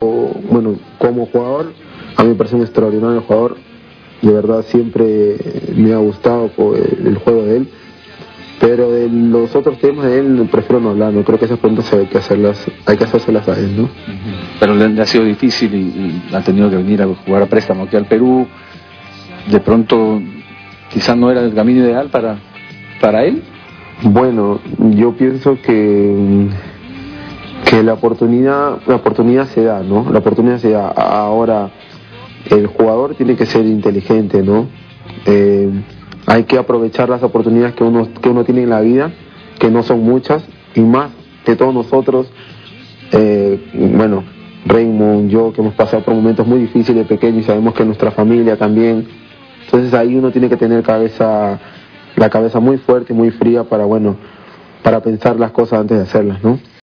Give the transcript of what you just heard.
bueno, como jugador, a mí me parece un extraordinario jugador. De verdad siempre me ha gustado el juego de él. Pero de los otros temas de él prefiero no hablar, no creo que esas preguntas hay que hacerlas, hay que hacérselas a él, ¿no? Pero le, ha sido difícil y, ha tenido que venir a jugar a préstamo aquí al Perú. De pronto quizás no era el camino ideal para, para él. Bueno, yo pienso que la oportunidad, la oportunidad se da, ¿no? La oportunidad se da. Ahora, el jugador tiene que ser inteligente, ¿no? Eh, hay que aprovechar las oportunidades que uno, que uno tiene en la vida, que no son muchas, y más de todos nosotros, eh, bueno, Raymond, yo, que hemos pasado por momentos muy difíciles de pequeño y sabemos que nuestra familia también. Entonces ahí uno tiene que tener cabeza, la cabeza muy fuerte, muy fría para, bueno, para pensar las cosas antes de hacerlas, ¿no?